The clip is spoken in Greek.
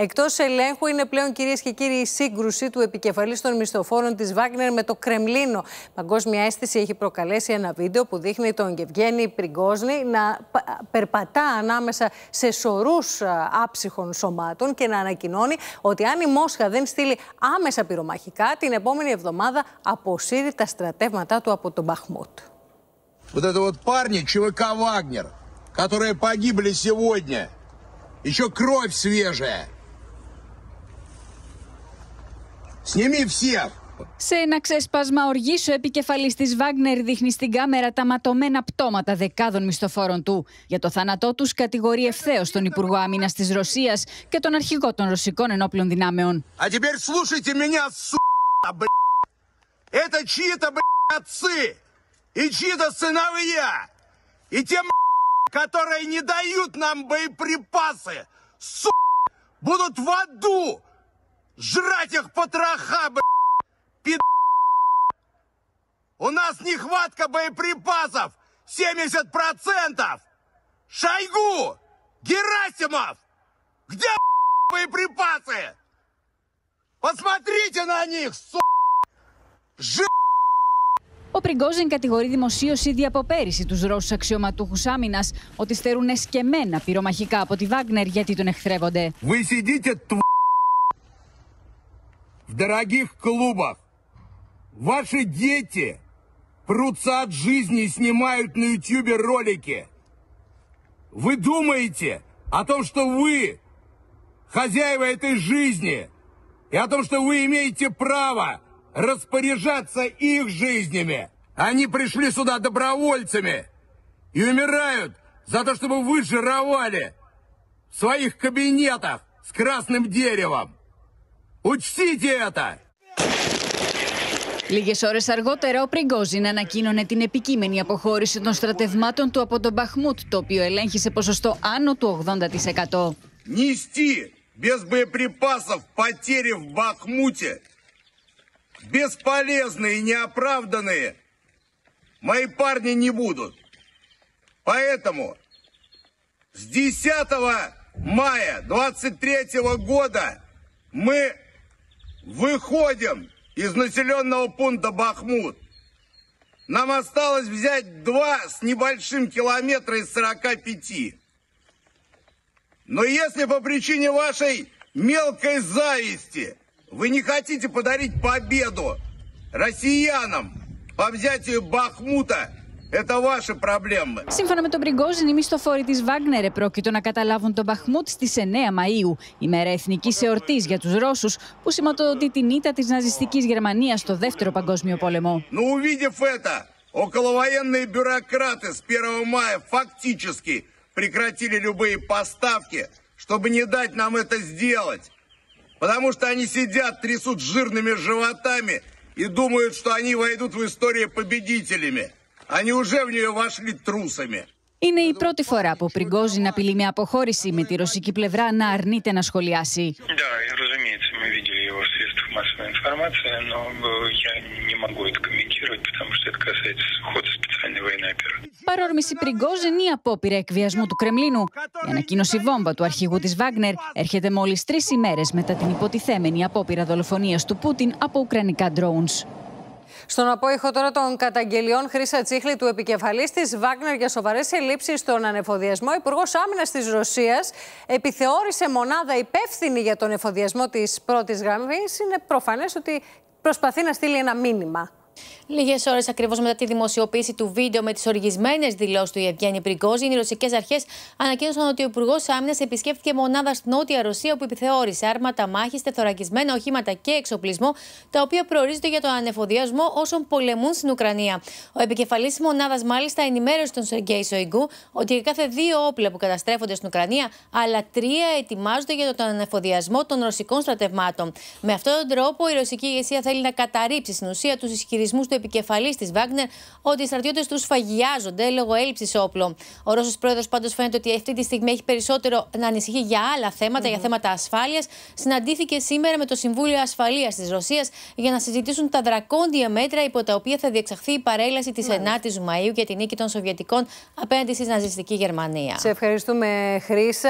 Εκτό ελέγχου είναι πλέον, κυρίε και κύριοι, η σύγκρουση του επικεφαλή των μισθοφόρων τη Βάγνερ με το Κρεμλίνο. Παγκόσμια αίσθηση έχει προκαλέσει ένα βίντεο που δείχνει τον Γευγένη Πριγκόσνη να περπατά ανάμεσα σε σωρού άψυχων σωμάτων και να ανακοινώνει ότι αν η Μόσχα δεν στείλει άμεσα πυρομαχικά, την επόμενη εβδομάδα αποσύρει τα στρατεύματά του από τον Μπαχμούτ. Вот это вот парни ЧВК «Вагнер», которые погибли сегодня. Еще кровь свежая. Сними всех. Σε ένα ξέσπασμα οργή, ο επικεφαλή τη Βάγνερ δείχνει στην κάμερα τα ματωμένα πτώματα δεκάδων μισθοφόρων του. Για το θάνατό του, κατηγορεί ευθέω τον Υπουργό Άμυνα τη Ρωσία και τον αρχηγό των Ρωσικών Ενόπλων Δυνάμεων. А теперь слушайте меня, сука, блядь. Это чьи-то, блядь, отцы и чьи-то сыновья. И те, блядь, которые не дают нам боеприпасы, сука, будут в аду жрать их потроха, блядь. У нас нехватка боеприпасов 70%! Шойгу! Герасимов! Где боеприпасы? Посмотрите на них, су... Ж... Ο Πριγκόζιν κατηγορεί δημοσίω ήδη από πέρυσι του Ρώσου αξιωματούχου άμυνα ότι στερούν εσκεμμένα πυρομαχικά από τη Βάγνερ γιατί τον εχθρεύονται. Вы сидите, тв... в дорогих клубах. Ваши дети прутся от жизни и снимают на ютюбе ролики. Вы думаете о том, что вы хозяева этой жизни, и о том, что вы имеете право распоряжаться их жизнями. Они пришли сюда добровольцами и умирают за то, чтобы вы жировали в своих кабинетах с красным деревом. Учтите это! Λίγε ώρε αργότερα, ο Πριγκόζιν ανακοίνωνε την επικείμενη αποχώρηση των στρατευμάτων του από τον Μπαχμούτ, το οποίο ελέγχει σε ποσοστό άνω του 80%. Нести без боеприпасов потери в Бахмуте бесполезные и неоправданные мои парни не будут. Поэтому с 10 мая 23 года мы выходим из населенного пункта Бахмут. Нам осталось взять два с небольшим километра из 45. Но если по причине вашей мелкой зависти вы не хотите подарить победу россиянам по взятию Бахмута, это ваши проблемы. Σύμφωνα με τον Πριγκόζιν, οι μισθοφόροι τη Βάγνερ επρόκειτο να καταλάβουν τον Μπαχμούτ στι 9 Μαου, ημέρα εθνική εορτή για του Ρώσου, που σηματοδοτεί την ήττα τη ναζιστική Γερμανία στο Δεύτερο Παγκόσμιο Πόλεμο. Но увидев это, околовоенные бюрократы с 1 мая фактически прекратили любые поставки, чтобы не дать нам это сделать. Потому что они сидят, трясут жирными животами и думают, что они войдут в историю победителями. Είναι η πρώτη φορά που ο Πριγκόζιν απειλεί με αποχώρηση με τη ρωσική πλευρά να αρνείται να σχολιάσει. Παρόρμηση Πριγκόζιν ή απόπειρα εκβιασμού του Κρεμλίνου. Η ανακοίνωση βόμβα του αρχηγού της Βάγνερ έρχεται μόλις τρεις ημέρες μετά την υποτιθέμενη απόπειρα δολοφονίας του Πούτιν από ουκρανικά ντρόουνς. Στον απόϊχο τώρα των καταγγελιών Χρήσα Τσίχλη του επικεφαλής της Βάγνερ για σοβαρές ελλείψεις στον ανεφοδιασμό, ο Υπουργός Άμυνας της Ρωσίας επιθεώρησε μονάδα υπεύθυνη για τον εφοδιασμό της πρώτης γραμμής. Είναι προφανές ότι προσπαθεί να στείλει ένα μήνυμα. Λίγες ώρες ακριβώς μετά τη δημοσιοποίηση του βίντεο με τις οργισμένες δηλώσεις του Ευγέννη Πριγκόζιν, οι ρωσικές αρχές ανακοίνωσαν ότι ο Υπουργός Άμυνας επισκέφθηκε μονάδα στην Νότια Ρωσία, όπου επιθεώρησε άρματα μάχης, τεθωρακισμένα οχήματα και εξοπλισμό, τα οποία προορίζονται για τον ανεφοδιασμό όσων πολεμούν στην Ουκρανία. Ο επικεφαλής της μονάδας, μάλιστα, ενημέρωσε τον Σεργέη Σοϊγκού ότι για κάθε δύο όπλα που καταστρέφονται στην Ουκρανία, άλλα τρία ετοιμάζονται για τον ανεφοδιασμό των ρωσικών στρατευμάτων. Με αυτόν τον τρόπο, η ρωσική ηγεσία θέλει να καταρρύψει στην ουσία τους ισχυρισμού του επικεφαλής της Βάγνερ ότι οι στρατιώτες τους σφαγιάζονται λόγω έλλειψης όπλων. Ο Ρώσος πρόεδρος πάντως φαίνεται ότι αυτή τη στιγμή έχει περισσότερο να ανησυχεί για άλλα θέματα, για θέματα ασφάλειας. Συναντήθηκε σήμερα με το Συμβούλιο Ασφαλείας της Ρωσίας για να συζητήσουν τα δρακόντια μέτρα υπό τα οποία θα διεξαχθεί η παρέλαση της 9η Μαου για την νίκη των Σοβιετικών απέναντι στη ναζιστική Γερμανία. Σε ευχαριστούμε, Χρήσα.